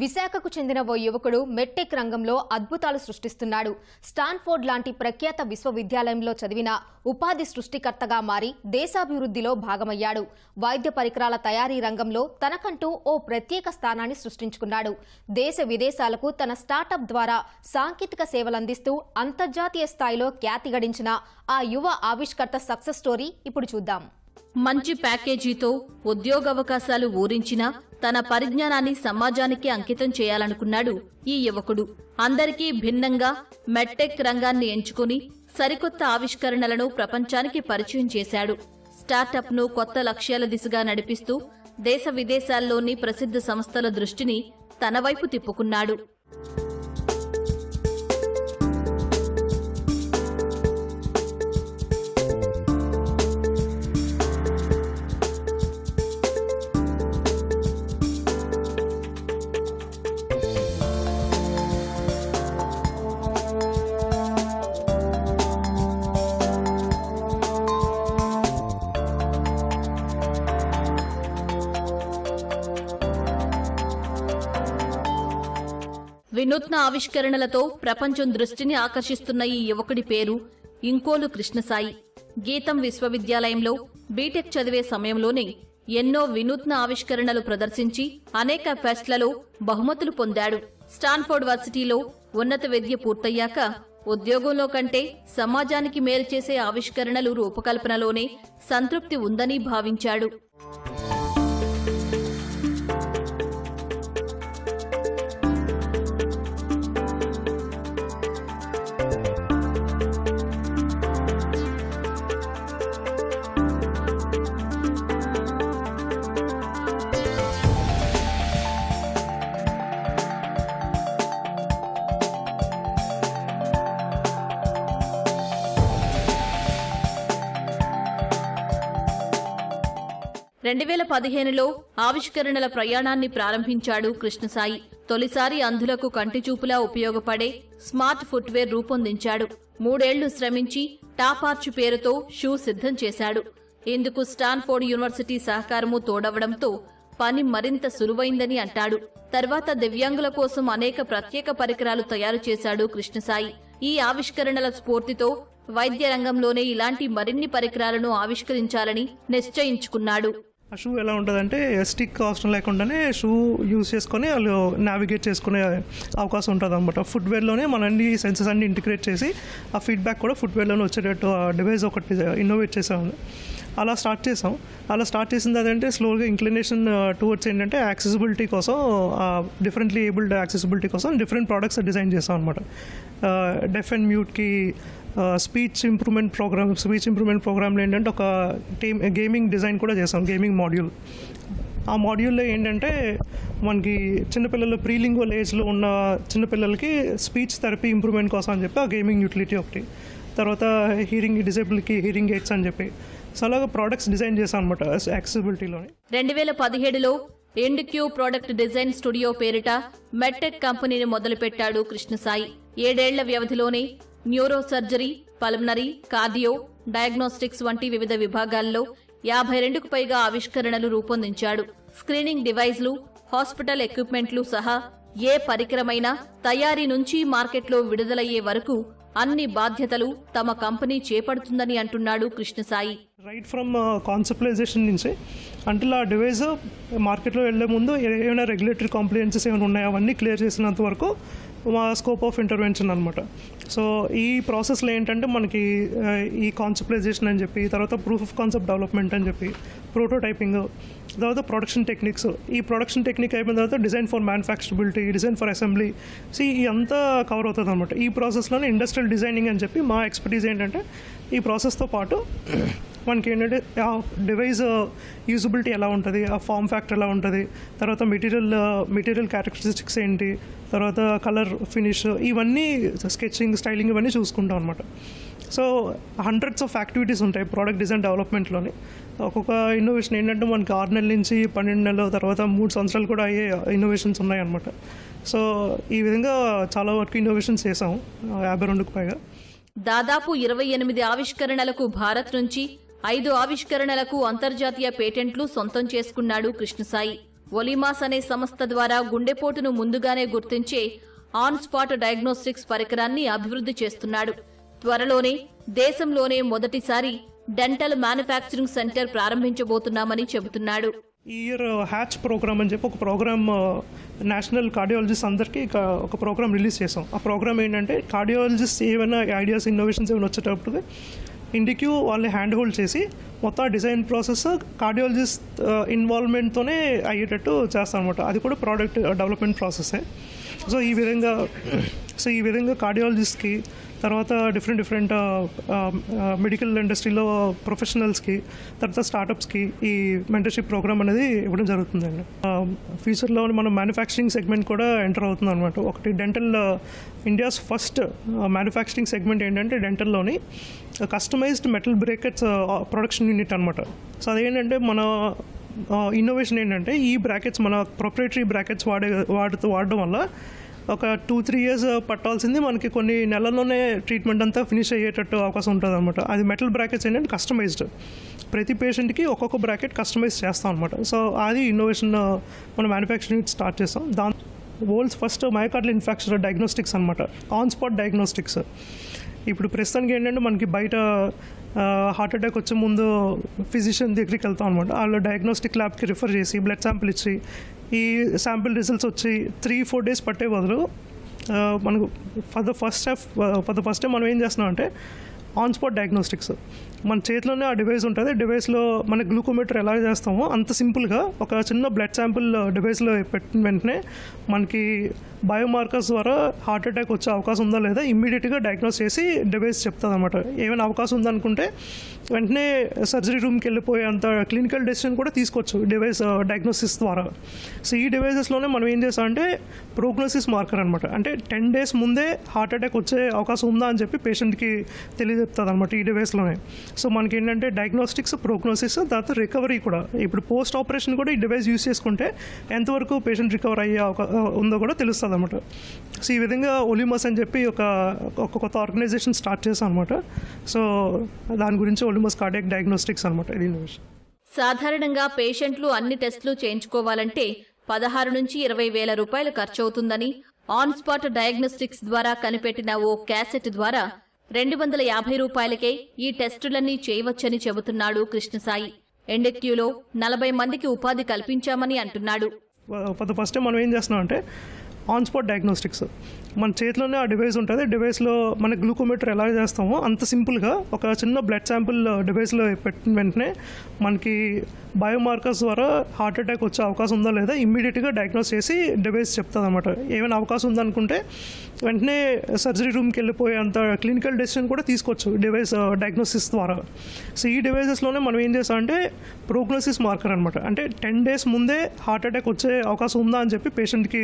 విశాఖకు చెందిన ఓ యువకుడు మెట్టెక్ రంగంలో అద్భుతాలు సృష్టిస్తున్నాడు. స్టాన్ఫోర్డ్ లాంటి ప్రఖ్యాత విశ్వవిద్యాలయంలో చదివిన ఉపాధి సృష్టికర్తగా మారి దేశాభివృద్ధిలో భాగమయ్యాడు. వైద్య పరికరాల తయారీ రంగంలో తనకంటూ ఓ ప్రత్యేక స్థానాన్ని సృష్టించుకున్నాడు. దేశ విదేశాలకు తన స్టార్టప్ ద్వారా సాంకేతిక సేవలందిస్తూ అంతర్జాతీయ స్థాయిలో ఖ్యాతి గడించిన ఆ యువ ఆవిష్కర్త సక్సెస్ స్టోరీ ఇప్పుడు చూద్దాం. మంచి ప్యాకేజీతో ఉద్యోగావకాశాలు ఊరించినా తన పరిజ్ఞానాన్ని సమాజానికి అంకితం చేయాలనుకున్నాడు ఈ యువకుడు. అందరికీ భిన్నంగా మెట్టెక్ రంగాన్ని ఎంచుకుని సరికొత్త ఆవిష్కరణలను ప్రపంచానికి పరిచయం చేశాడు. స్టార్టప్ను కొత్త లక్ష్యాల దిశగా నడిపిస్తూ దేశ విదేశాల్లోని ప్రసిద్ధ సంస్థల దృష్టిని తన వైపు తిప్పుకున్నాడు. వినూత్న ఆవిష్కరణలతో ప్రపంచం దృష్టిని ఆకర్షిస్తున్న ఈ యువకుడి పేరు ఇంకోలు కృష్ణసాయి. గీతం విశ్వవిద్యాలయంలో బీటెక్ చదివే సమయంలోనే ఎన్నో వినూత్న ఆవిష్కరణలు ప్రదర్శించి అనేక ఫెస్ట్లలో బహుమతులు పొందాడు. స్టాన్ఫోర్డ్ వర్సిటీలో ఉన్నత విద్య పూర్తయ్యాక ఉద్యోగంలో కంటే సమాజానికి మేలు చేసే ఆవిష్కరణలు రూపకల్పనలోనే సంతృప్తి ఉందని భావించాడు. రెండు వేల పదిహేనులో ఆవిష్కరణల ప్రయాణాన్ని ప్రారంభించాడు కృష్ణసాయి. తొలిసారి అంధులకు కంటిచూపులా ఉపయోగపడే స్మార్ట్ ఫుట్వేర్ రూపొందించాడు. మూడేళ్ళు శ్రమించి టాపార్చ్ పేరుతో షూ సిద్ధం చేశాడు. ఇందుకు స్టాన్ఫోర్డ్ యూనివర్సిటీ సహకారము తోడవడంతో పని మరింత సులువైందని అంటాడు. తర్వాత దివ్యాంగుల కోసం అనేక ప్రత్యేక పరికరాలు తయారు చేశాడు కృష్ణసాయి. ఈ ఆవిష్కరణల స్ఫూర్తితో వైద్య రంగంలోనే ఇలాంటి మరిన్ని పరికరాలను ఆవిష్కరించాలని నిశ్చయించుకున్నాడు. ఆ షూ ఎలా ఉంటుందంటే స్టిక్ అవసరం లేకుండానే షూ యూజ్ చేసుకొని వాళ్ళు నావిగేట్ చేసుకునే అవకాశం ఉంటుంది అనమాట ఫుట్వేర్లోనే మన అన్ని సెన్సెస్ అన్ని ఇంటిగ్రేట్ చేసి ఆ ఫీడ్బ్యాక్ కూడా ఫుట్వేర్లోనే వచ్చేటట్టు ఆ డివైస్ ఒకటి ఇన్నోవేట్ చేసాము అలా స్టార్ట్ చేసాం అలా స్టార్ట్ చేసింది అదంటే స్లోగా ఇంక్లినేషన్ టువర్డ్స్ ఏంటంటే యాక్సెసిబిలిటీ కోసం డిఫరెంట్లీ ఏబుల్డ్ యాక్సెసిబిలిటీ కోసం డిఫరెంట్ ప్రోడక్ట్స్ డిజైన్ చేసాం అనమాట deaf and మ్యూట్కి speech improvement program speech improvement ప్రోగ్రామ్లో ఏంటంటే ఒక టీమ్ గేమింగ్ డిజైన్ కూడా చేసాం గేమింగ్ మాడ్యూల్ ఆ మాడ్యూల్లో ఏంటంటే మనకి చిన్నపిల్లలు ప్రీలింగ్వల్ ఏజ్లో ఉన్న చిన్నపిల్లలకి స్పీచ్ థెరపీ ఇంప్రూవ్మెంట్ కోసం అని చెప్పి ఆ గేమింగ్ యూటిలిటీ ఒకటి. తర్వాత హీరింగ్ డిజేబుల్కి హీరింగ్ ఎయిడ్స్ అని చెప్పి. సో అలాగా ప్రోడక్ట్స్ డిజైన్ చేశాం అనమాట యాక్సెసిబిలిటీలోని రెండు వేల పదిహేడులో end queue product design studio పేరిట మెట్టెక్ కంపెనీని మొదలుపెట్టాడు కృష్ణసాయి. ఏడేళ్ళ వ్యవధిలోనే neuro surgery pulmonary cardio diagnostics వంటి వివిధ విభాగాల్లో యాభై రెండుకు పైగా ఆవిష్కరణలు రూపొందించాడు. స్క్రీనింగ్ డివైజ్లు హాస్పిటల్ ఎక్విప్మెంట్లు సహా ఏ పరికరమైనా తయారీ నుంచి మార్కెట్లో విడుదలయ్యే వరకు అన్ని బాధ్యతలు తమ కంపెనీ చేపడుతుందని అంటున్నాడు కృష్ణసాయి. రైట్ ఫ్రమ్ కాన్సెప్టలైజేషన్ నుంచి అంటే ఆ డివైస్ మార్కెట్లో వెళ్ళే ముందు ఏమైనా రెగ్యులేటరీ కాంప్లియన్సెస్ ఏమైనా ఉన్నాయో? అవన్నీ క్లియర్ చేసినంత వరకు మా స్కోప్ ఆఫ్ ఇంటర్వెన్షన్ అనమాట సో ఈ ప్రాసెస్లో ఏంటంటే మనకి ఈ కాన్సెప్టలైజేషన్ అని చెప్పి తర్వాత ప్రూఫ్ ఆఫ్ కాన్సెప్ట్ డెవలప్మెంట్ అని చెప్పి ప్రోటోటైపింగ్ తర్వాత ప్రొడక్షన్ టెక్నిక్స్ ఈ ప్రొడక్షన్ టెక్నిక్ అయిపోయిన తర్వాత design for manufacturability design for assembly so ఈ అంతా కవర్ అవుతుంది అనమాట ఈ ప్రాసెస్లోనే ఇండస్ట్రియల్ డిజైనింగ్ అని చెప్పి మా ఎక్స్పర్టీస్ ఏంటంటే ఈ ప్రాసెస్తో పాటు మనకి ఏంటంటే ఆ డివైస్ యూజబిలిటీ ఎలా ఉంటుంది ఆ ఫామ్ ఫ్యాక్టర్ ఎలా ఉంటుంది తర్వాత మెటీరియల్ మెటీరియల్ క్యారెక్టరిస్టిక్స్ ఏంటి తర్వాత కలర్ ఫినిష్ ఇవన్నీ స్కెచింగ్ స్టైలింగ్ ఇవన్నీ చూసుకుంటాం అనమాట సో హండ్రెడ్స్ ఆఫ్ యాక్టివిటీస్ ఉంటాయి ప్రోడక్ట్ డిజైన్ డెవలప్మెంట్లోని ఒక్కొక్క ఇన్నోవేషన్ ఏంటంటే మనకి ఆరు నెలల నుంచి పన్నెండు నెలల తర్వాత మూడు సంవత్సరాలు కూడా అయ్యే ఇన్నోవేషన్స్ ఉన్నాయన్నమాట. సో ఈ విధంగా చాలా వరకు ఇన్నోవేషన్స్ చేసాం యాభై రెండుకు పైగా. దాదాపు ఇరవై ఎనిమిది ఆవిష్కరణలకు భారత్ నుంచి ఐదు ఆవిష్కరణలకు అంతర్జాతీయ పేటెంట్లు సొంతం చేసుకున్నాడు కృష్ణసాయి. ఒలిమాస్ అనే సంస్థ ద్వారా గుండెపోటును ముందుగానే గుర్తించే ఆన్ స్పాట్ డయాగ్నోస్టిక్స్ పరికరాన్ని అభివృద్ధి చేస్తున్నాడు. త్వరలోనే దేశంలోనే మొదటిసారి డెంటల్ మ్యానుఫ్యాక్చరింగ్ సెంటర్ ప్రారంభించబోతున్నామని చెబుతున్నాడు. ఈ ఇయర్ హ్యాచ్ ప్రోగ్రామ్ అని చెప్పి ఒక ప్రోగ్రామ్ నేషనల్ కార్డియాలజిస్ట్ అందరికీ ఒక ప్రోగ్రామ్ రిలీజ్ చేసాం ఆ ప్రోగ్రామ్ ఏంటంటే కార్డియాలజిస్ట్ ఏమైనా ఐడియాస్ ఇన్నోవేషన్స్ ఏమైనా వచ్చేటప్పుడు ఇండిక్యూ వాళ్ళని హ్యాండ్ హోల్డ్ చేసి మొత్తం డిజైన్ ప్రాసెస్ కార్డియాలజిస్ట్ ఇన్వాల్వ్మెంట్తోనే అయ్యేటట్టు చేస్తాం అనమాట అది కూడా ప్రోడక్ట్ డెవలప్మెంట్ ప్రాసెసే సో ఈ విధంగా సో ఈ విధంగా కార్డియాలజిస్ట్కి తర్వాత డిఫరెంట్ డిఫరెంట్ మెడికల్ ఇండస్ట్రీలో ప్రొఫెషనల్స్కి తర్వాత స్టార్టప్స్కి ఈ మెంటర్షిప్ ప్రోగ్రామ్ అనేది ఇవ్వడం జరుగుతుందండి. ఫ్యూచర్లో మనం మ్యానుఫ్యాక్చరింగ్ సెగ్మెంట్ కూడా ఎంటర్ అవుతుంది అనమాట ఒకటి dental India's first manufacturing segment ఏంటంటే డెంటల్లోని customised metal brackets production unit అనమాట సో అదేంటంటే మన ఇన్నోవేషన్ ఏంటంటే ఈ బ్రాకెట్స్ మన ప్రొప్రేటరీ బ్రాకెట్స్ వాడే వాడుతూ వాడడం వల్ల ఒక టూ త్రీ ఇయర్స్ పట్టాల్సింది మనకి కొన్ని నెలల్లోనే ట్రీట్మెంట్ అంతా ఫినిష్ అయ్యేటట్టు అవకాశం ఉంటుంది అనమాట అది మెటల్ బ్రాకెట్స్ ఏంటంటే కస్టమైజ్డ్ ప్రతి పేషెంట్కి ఒక్కొక్క బ్రాకెట్ కస్టమైజ్ చేస్తాం అనమాట సో అది ఇన్నోవేషన్ మనం మ్యానుఫ్యాక్చరింగ్ స్టార్ట్ చేస్తాం. దాని world's first myocardial infection diagnostics అనమాట ఆన్ స్పాట్ డయాగ్నోస్టిక్స్ ఇప్పుడు ప్రస్తుతానికి ఏంటంటే మనకి బయట హార్ట్ అటాక్ వచ్చే ముందు ఫిజిషియన్ దగ్గరికి వెళ్తాం అనమాట వాళ్ళు డయాగ్నోస్టిక్ ల్యాబ్కి రిఫర్ చేసి బ్లడ్ శాంపిల్ ఇచ్చి ఈ శాంపిల్ రిజల్ట్స్ వచ్చి త్రీ ఫోర్ డేస్ పట్టే బదులు మనకు for the first step for the first time మనం ఏం చేస్తున్నాం అంటే ఆన్ స్పాట్ డయాగ్నోస్టిక్స్. మన చేతిలోనే ఆ డివైస్ ఉంటుంది. డివైస్లో మన గ్లూకోమీటర్ ఎలా చేస్తామో అంత సింపుల్గా ఒక చిన్న బ్లడ్ శాంపుల్ డివైస్లో పెట్టిన వెంటనే మనకి బయోమార్కర్స్ ద్వారా హార్ట్ అటాక్ వచ్చే అవకాశం ఉందా లేదా ఇమ్మీడియట్గా డయాగ్నోస్ చేసి డివైస్ చెప్తుంది అనమాట ఏమైనా అవకాశం ఉందనుకుంటే వెంటనే సర్జరీ రూమ్కి వెళ్ళిపోయే అంత క్లినికల్ డెసిషన్ కూడా తీసుకోవచ్చు డివైస్ డయాగ్నోసిస్ ద్వారా. సో ఈ డివైసెస్లోనే మనం ఏం చేస్తామంటే ప్రోగ్నోసిస్ మార్కర్ అనమాట అంటే టెన్ డేస్ ముందే హార్ట్ అటాక్ వచ్చే అవకాశం ఉందా అని చెప్పి పేషెంట్కి చెప్తుంది అనమాట ఈ డివైస్లోనే సో మనకి ఏంటంటే డయాగ్నోస్టిక్స్ ప్రోగ్నోసిస్ తర్వాత రికవరీ కూడా. ఇప్పుడు పోస్ట్ ఆపరేషన్ కూడా ఈ డివైస్ యూస్ చేసుకుంటే ఎంతవరకు పేషెంట్ రికవర్ అయ్యే ఉందో కూడా తెలుస్తుంది అనమాట సో ఈ విధంగా ఒలిమస్ అని చెప్పి ఒక ఒక కొత్త ఆర్గనైజేషన్ స్టార్ట్ చేశాం అనమాట సో దాని గురించి ఒలిమస్ కార్డియాక్ డయాగ్నోస్టిక్స్ అనమాట ఇది సాధారణంగా పేషెంట్లు అన్ని టెస్టులు చేయించుకోవాలంటే పదహారు నుంచి ఇరవై వేల రూపాయలు ఖర్చవుతుందని ఆన్ స్పాట్ డయాగ్నోస్టిక్స్ ద్వారా కనిపెట్టిన ఓ క్యాసెట్ ద్వారా రెండు వందల యాభై రూపాయలకే ఈ టెస్టులన్నీ చేయవచ్చని చెబుతున్నాడు కృష్ణసాయి. ఎండెక్యూలో నలభై మందికి ఉపాధి కల్పించామని అంటున్నాడు. ఫర్ ద ఫస్ట్ టైం మనం ఏం చేస్తున్నాం అంటే ఆన్ స్పాట్ డయాగ్నోస్టిక్స్ మన చేతిలోనే ఆ డివైస్ ఉంటుంది. డివైస్లో మన గ్లూకోమీటర్ ఎలా చేస్తామో అంత సింపుల్గా ఒక చిన్న బ్లడ్ శాంపుల్ డివైస్లో పెట్టిన వెంటనే మనకి బయోమార్కర్స్ ద్వారా హార్ట్ అటాక్ వచ్చే అవకాశం ఉందా లేదా ఇమ్మీడియట్గా డయాగ్నోస్ చేసి డివైస్ చెప్తుంది అనమాట ఏమైనా అవకాశం ఉందనుకుంటే వెంటనే సర్జరీ రూమ్కి వెళ్ళిపోయే అంత క్లినికల్ డెసిషన్ కూడా తీసుకోవచ్చు డివైస్ డయాగ్నోసిస్ uh, ద్వారా. సో ఈ డివైసెస్లోనే మనం ఏం చేస్తామంటే ప్రోగ్నోసిస్ మార్కర్ అనమాట అంటే టెన్ డేస్ ముందే హార్ట్ అటాక్ వచ్చే అవకాశం ఉందా అని చెప్పి పేషెంట్కి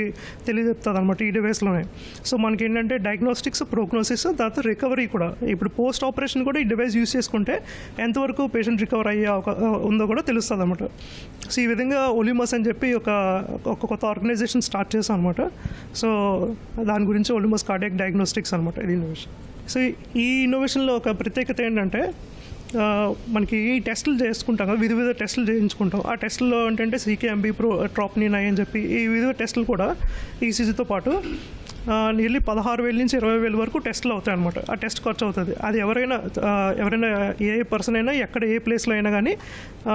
చెప్తుంది అనమాట ఈ డివైస్లోనే సో మనకి ఏంటంటే డయాగ్నోస్టిక్స్ ప్రోగ్నోసిస్ తర్వాత రికవరీ కూడా. ఇప్పుడు పోస్ట్ ఆపరేషన్ కూడా ఈ డివైస్ యూస్ చేసుకుంటే ఎంతవరకు పేషెంట్ రికవర్ అయ్యే ఉందో కూడా తెలుస్తుంది అనమాట సో ఈ విధంగా ఒలిమస్ అని చెప్పి ఒక ఒక కొత్త ఆర్గనైజేషన్ స్టార్ట్ చేసాం అనమాట సో దాని గురించి ఒలిమస్ కార్డియాక్ డయాగ్నోస్టిక్స్ అనమాట ఇది ఇన్నోవేషన్ సో ఈ ఇన్నోవేషన్లో ఒక ప్రత్యేకత ఏంటంటే మనకి ఈ టెస్టులు చేసుకుంటాం కదా వివిధ వివిధ టెస్టులు చేయించుకుంటాం. ఆ టెస్టుల్లో ఏంటంటే సీకేఎంబీ ప్రో ట్రాప్నిన్ అని చెప్పి ఈ వివిధ టెస్టులు కూడా ఈసీజీతో పాటు నియర్లీ పదహారు వేల నుంచి ఇరవై వేల వరకు టెస్టులు అవుతాయి అనమాట ఆ టెస్ట్ ఖర్చు అవుతుంది. అది ఎవరైనా ఎవరైనా ఏ పర్సన్ అయినా ఎక్కడ ఏ ప్లేస్లో అయినా కానీ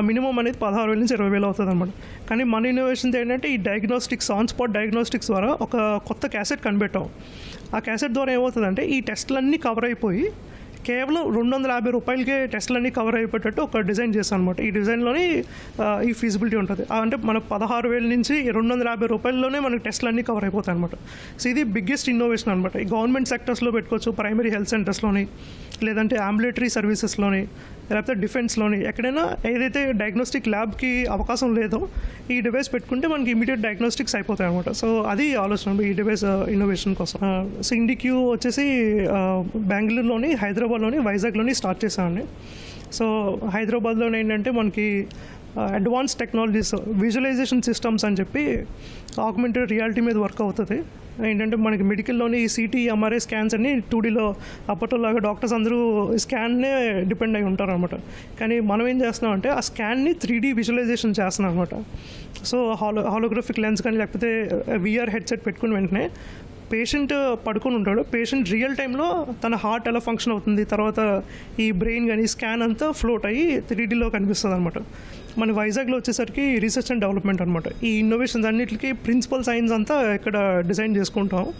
మినిమం అనేది పదహారు వేల నుంచి ఇరవై వేలు అవుతుంది అనమాట కానీ మన ఇన్నోవేషన్ ఏంటంటే ఈ డయాగ్నోస్టిక్స్ ఆన్ స్పాట్ డయాగ్నోస్టిక్స్ ద్వారా ఒక కొత్త క్యాసెట్ కనిపెట్టాం. ఆ క్యాసెట్ ద్వారా ఏమవుతుందంటే ఈ టెస్టులన్నీ కవర్ అయిపోయి కేవలం రెండు వందల యాభై రూపాయలకే టెస్ట్లన్నీ కవర్ అయిపోయేటట్టు ఒక డిజైన్ చేస్తాను అనమాట ఈ డిజైన్లోని ఈ ఫీజిబిలిటీ ఉంటుంది. అంటే మన పదహారు వేల నుంచి రెండు వందల యాభై రూపాయల్లోనే మనకి టెస్ట్లన్నీ కవర్ అయిపోతాయి అనమాట సో ఇది బిగ్గెస్ట్ ఇన్నోవేషన్ అనమాట ఈ గవర్నమెంట్ సెక్టర్స్లో పెట్టుకోవచ్చు ప్రైమరీ హెల్త్ సెంటర్స్లోని. లేదంటే అంబులేటరీ సర్వీసెస్లోని లేకపోతే డిఫెన్స్లోని ఎక్కడైనా ఏదైతే డయాగ్నోస్టిక్ ల్యాబ్కి అవకాశం లేదో ఈ డివైస్ పెట్టుకుంటే మనకి ఇమీడియట్ డయాగ్నోస్టిక్స్ అయిపోతాయి అనమాట సో అది ఆలోచన ఈ డివైస్ ఇన్నోవేషన్ uh, కోసం. Uh, సో ఇండిక్యూ వచ్చేసి uh, బెంగళూరులోని హైదరాబాద్లోని వైజాగ్లోని స్టార్ట్ చేశామండి సో హైదరాబాద్లోనే ఏంటంటే మనకి అడ్వాన్స్ టెక్నాలజీస్ విజువలైజేషన్ సిస్టమ్స్ అని చెప్పి ఆగ్మెంటెడ్ రియాలిటీ మీద వర్క్ అవుతుంది. ఏంటంటే మనకి మెడికల్లోని ఈ సిటీ ఎంఆర్ఐ స్కాన్స్ అన్ని టూ డీలో అప్పటిలాగా డాక్టర్స్ అందరూ స్కాన్నే డిపెండ్ అయి ఉంటారు అనమాట కానీ మనం ఏం చేస్తున్నాం అంటే ఆ స్కాన్ని త్రీ డీ విజువలైజేషన్ చేస్తున్నాం అనమాట సో హాలో హాలోగ్రఫిక్ లెన్స్ కానీ లేకపోతే uh, విఆర్ హెడ్సెట్ పెట్టుకుని వెంటనే పేషెంట్ పడుకొని ఉంటాడు. పేషెంట్ రియల్ టైంలో తన హార్ట్ ఎలా ఫంక్షన్ అవుతుంది తర్వాత ఈ బ్రెయిన్ కానీ స్కాన్ అంతా ఫ్లోట్ అయ్యి త్రీ డీలో కనిపిస్తుంది అనమాట మన వైజాగ్లో వచ్చేసరికి రీసెర్చ్ అండ్ డెవలప్మెంట్ అనమాట ఈ ఇన్నోవేషన్స్ అన్నిటికీ ప్రిన్సిపల్ సైన్స్ అంతా ఇక్కడ డిజైన్ చేసుకుంటాం.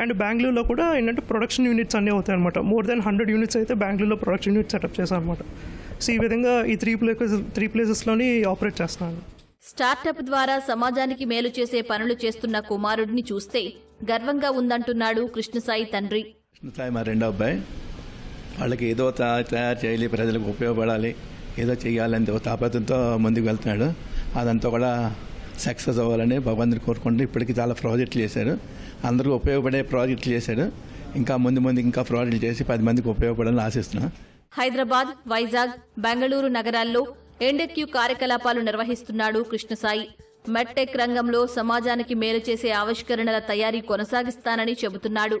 అండ్ బెంగళూరులో కూడా ఏంటంటే ప్రొడక్షన్ యూనిట్స్ అన్నీ అవుతాయి అనమాట మోర్ దెన్ హండ్రెడ్ యూనిట్స్ అయితే బెంగళూరులో ప్రొడక్షన్ యూనిట్ సెటప్ చేశాం అనమాట సో ఈ విధంగా ఈ త్రీ ప్లేసెస్ త్రీ ప్లేసెస్లోని ఆపరేట్ చేస్తున్నాను. స్టార్టప్ ద్వారా సమాజానికి మేలు చేసే పనులు చేస్తున్న కుమారుడిని చూస్తే గర్వంగా ఉందంటున్నాడు కృష్ణసాయి తండ్రి. కృష్ణసాయి మా రెండో అబ్బాయి. వాళ్ళకి ఏదో తా- తయారు చేయాలి ప్రజలకు ఉపయోగపడాలి. ఏదో చేయాలని ఒక తాపత్రంతో ముందుకు వెళ్తున్నాడు. అదంతా కూడా సక్సెస్ అవ్వాలని భగవంతుని కోరుకుంటూ ఇప్పటికీ చాలా ప్రాజెక్టులు చేశారు అందరికీ ఉపయోగపడే ప్రాజెక్టులు చేశాడు. ఇంకా ముందు ముందు ఇంకా ప్రాజెక్టులు చేసి పది మందికి ఉపయోగపడాలని ఆశిస్తున్నాను హైదరాబాద్ వైజాగ్ బెంగళూరు నగరాల్లో ఎండెక్యూ కార్యకలాపాలు నిర్వహిస్తున్నాడు కృష్ణసాయి. మెట్టెక్ రంగంలో సమాజానికి మేలు చేసే ఆవిష్కరణల తయారీ కొనసాగిస్తానని చెబుతున్నాడు.